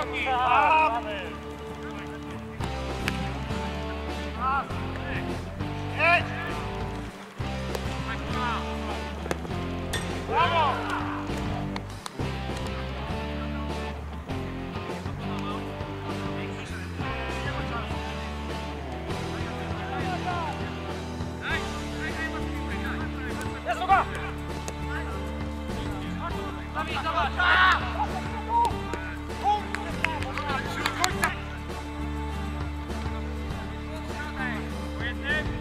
경기. 아. 아. 예. 브라보. Давай, давай, давай! Amen.